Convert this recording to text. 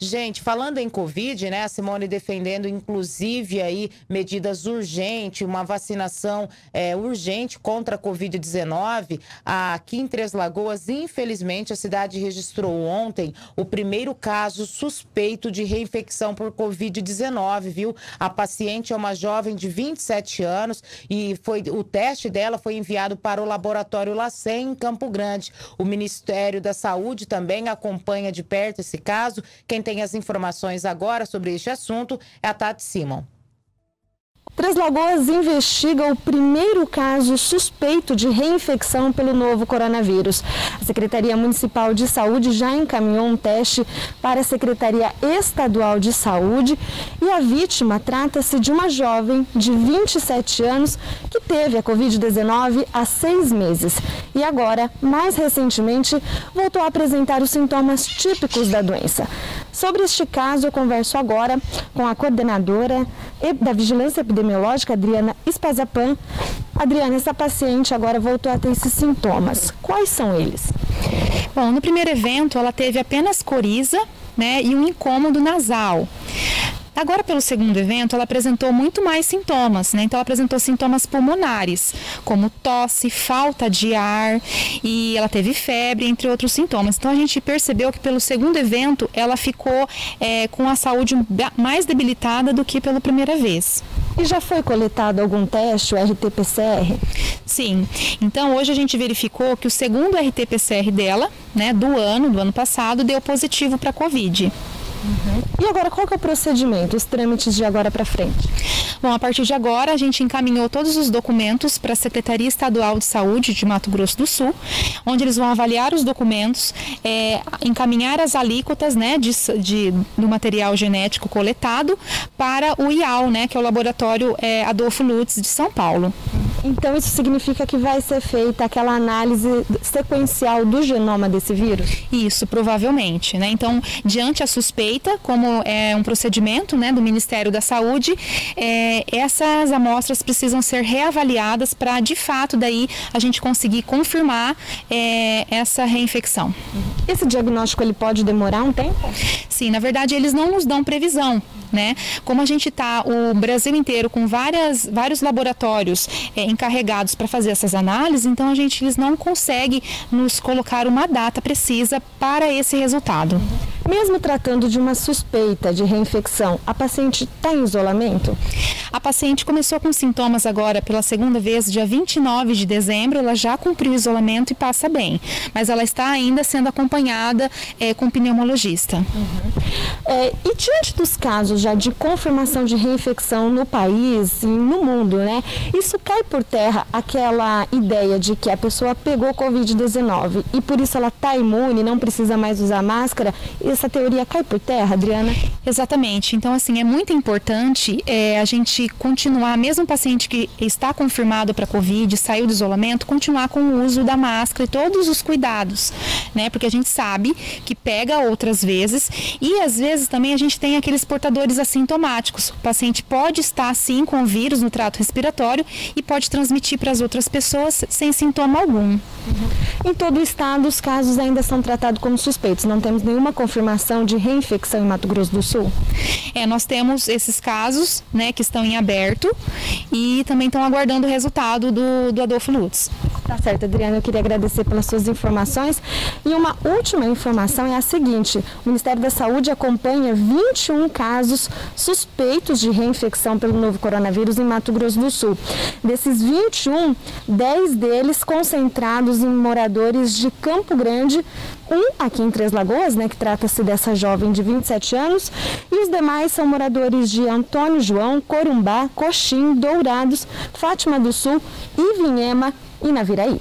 Gente, falando em Covid, né? A Simone defendendo, inclusive, aí, medidas urgentes, uma vacinação é, urgente contra a Covid-19. Aqui em Três Lagoas, infelizmente, a cidade registrou ontem o primeiro caso suspeito de reinfecção por Covid-19, viu? A paciente é uma jovem de 27 anos e foi o teste dela foi enviado para o laboratório Lacem, em Campo Grande. O Ministério da Saúde também acompanha de perto esse caso. Quem tem as informações agora sobre este assunto é a Tati Simon. Três Lagoas investiga o primeiro caso suspeito de reinfecção pelo novo coronavírus. A Secretaria Municipal de Saúde já encaminhou um teste para a Secretaria Estadual de Saúde e a vítima trata-se de uma jovem de 27 anos que teve a Covid-19 há seis meses e agora, mais recentemente, voltou a apresentar os sintomas típicos da doença. Sobre este caso, eu converso agora com a coordenadora da Vigilância Epidemiológica, Adriana Espazapan. Adriana, essa paciente agora voltou a ter esses sintomas. Quais são eles? Bom, no primeiro evento, ela teve apenas coriza né, e um incômodo nasal. Agora, pelo segundo evento, ela apresentou muito mais sintomas, né? Então, ela apresentou sintomas pulmonares, como tosse, falta de ar e ela teve febre, entre outros sintomas. Então, a gente percebeu que pelo segundo evento ela ficou é, com a saúde mais debilitada do que pela primeira vez. E já foi coletado algum teste, o RT-PCR? Sim. Então, hoje a gente verificou que o segundo RT-PCR dela, né, do ano, do ano passado, deu positivo para Covid. Uhum. E agora, qual que é o procedimento, os trâmites de agora para frente? Bom, a partir de agora, a gente encaminhou todos os documentos para a Secretaria Estadual de Saúde de Mato Grosso do Sul, onde eles vão avaliar os documentos, é, encaminhar as alíquotas né, de, de, do material genético coletado para o IAL, né, que é o Laboratório é, Adolfo Lutz de São Paulo. Então isso significa que vai ser feita aquela análise sequencial do genoma desse vírus? Isso, provavelmente. Né? Então, diante a suspeita, como é um procedimento né, do Ministério da Saúde, é, essas amostras precisam ser reavaliadas para, de fato, daí a gente conseguir confirmar é, essa reinfecção. Esse diagnóstico ele pode demorar um tempo? Sim, na verdade eles não nos dão previsão né? Como a gente está o Brasil inteiro com várias, vários laboratórios é, encarregados para fazer essas análises, então a gente eles não consegue nos colocar uma data precisa para esse resultado. Mesmo tratando de uma suspeita de reinfecção, a paciente está em isolamento? A paciente começou com sintomas agora pela segunda vez, dia 29 de dezembro, ela já cumpriu o isolamento e passa bem, mas ela está ainda sendo acompanhada é, com pneumologista. Uhum. É, e diante dos casos já de confirmação de reinfecção no país e no mundo, né? Isso cai por terra aquela ideia de que a pessoa pegou Covid-19 e por isso ela está imune, não precisa mais usar máscara. Essa teoria cai por terra, Adriana? Exatamente. Então, assim, é muito importante é, a gente continuar, mesmo o paciente que está confirmado para Covid, saiu do isolamento, continuar com o uso da máscara e todos os cuidados, né? Porque a gente sabe que pega outras vezes e às vezes também a gente tem aqueles portadores assintomáticos. O paciente pode estar sim com o vírus no trato respiratório e pode transmitir para as outras pessoas sem sintoma algum. Uhum. Em todo o estado, os casos ainda são tratados como suspeitos. Não temos nenhuma confirmação de reinfecção em Mato Grosso do Sul? É, nós temos esses casos né, que estão em aberto e também estão aguardando o resultado do, do Adolfo Lutz. Tá certo, Adriana, eu queria agradecer pelas suas informações. E uma última informação é a seguinte: o Ministério da Saúde acompanha 21 casos suspeitos de reinfecção pelo novo coronavírus em Mato Grosso do Sul. Desses 21, 10 deles concentrados em moradores de Campo Grande, um aqui em Três Lagoas, né, que trata-se dessa jovem de 27 anos, e os demais são moradores de Antônio João, Corumbá, Coxim, Dourados, Fátima do Sul, Ivinhema e Naviraí.